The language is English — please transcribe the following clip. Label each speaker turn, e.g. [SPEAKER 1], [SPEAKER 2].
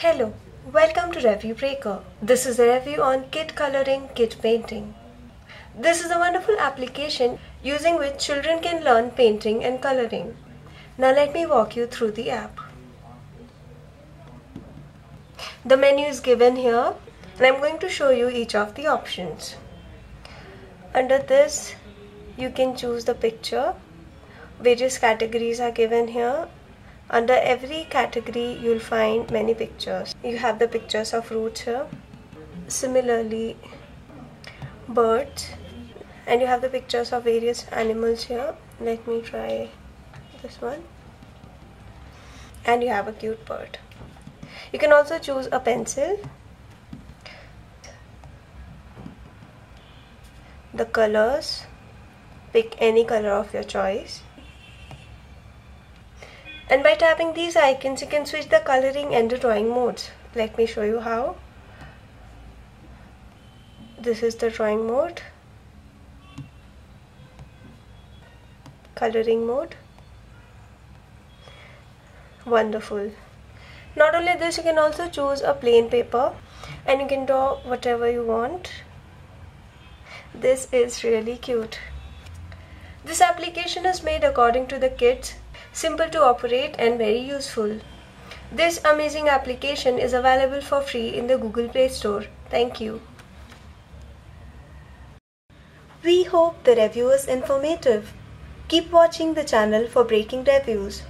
[SPEAKER 1] Hello, welcome to Review Breaker. This is a review on kid coloring, kid painting. This is a wonderful application using which children can learn painting and coloring. Now let me walk you through the app. The menu is given here and I'm going to show you each of the options. Under this you can choose the picture. Various categories are given here under every category you'll find many pictures. You have the pictures of fruits here. Similarly birds and you have the pictures of various animals here. Let me try this one. And you have a cute bird. You can also choose a pencil. The colors. Pick any color of your choice and by tapping these icons you can switch the coloring and the drawing modes. Let me show you how. This is the drawing mode. Coloring mode. Wonderful. Not only this you can also choose a plain paper and you can draw whatever you want. This is really cute. This application is made according to the kits simple to operate and very useful. This amazing application is available for free in the Google Play Store. Thank you. We hope the review is informative. Keep watching the channel for breaking reviews.